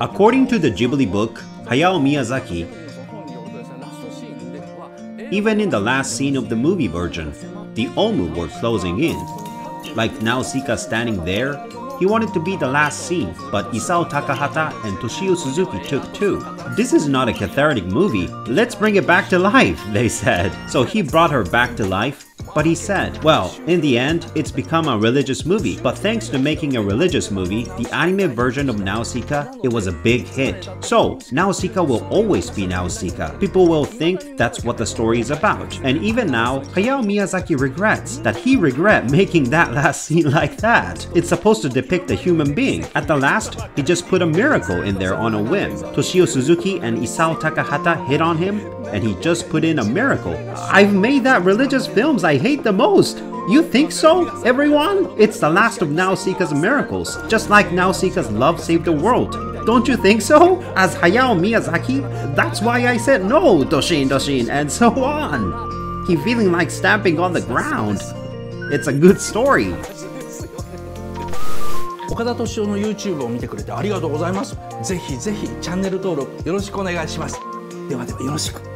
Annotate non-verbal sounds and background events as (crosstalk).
According to the Ghibli book, Hayao Miyazaki, even in the last scene of the movie version, the Omu were closing in. Like Nausicaa standing there, he wanted to be the last scene, but Isao Takahata and Toshio Suzuki took two. This is not a cathartic movie, let's bring it back to life, (laughs) they said. So he brought her back to life but he said, well, in the end, it's become a religious movie, but thanks to making a religious movie, the anime version of Nausicaa, it was a big hit. So, Nausicaa will always be Nausicaa. People will think that's what the story is about. And even now, Hayao Miyazaki regrets that he regret making that (laughs) last scene like that. It's supposed to depict a human being. At the last, he just put a miracle in there on a whim. Toshio Suzuki and Isao Takahata hit on him, and he just put in a miracle. I've made that religious films I hate the most. You think so, everyone? It's the last of Nausicaa's miracles, just like Nausicaa's love saved the world. Don't you think so? As Hayao Miyazaki? That's why I said no, Doshin Doshin, and so on. He feeling like stamping on the ground. It's a good story. 岡田斗司夫の YouTube を見てくれてありがとうございます。ぜひぜひチャンネル登録よろしくお願いします。ではではよろしく。